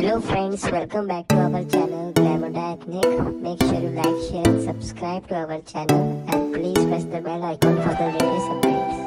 Hello friends, welcome back to our channel Glamoda Ethnic. Make sure you like, share and subscribe to our channel and please press the bell icon for the latest updates.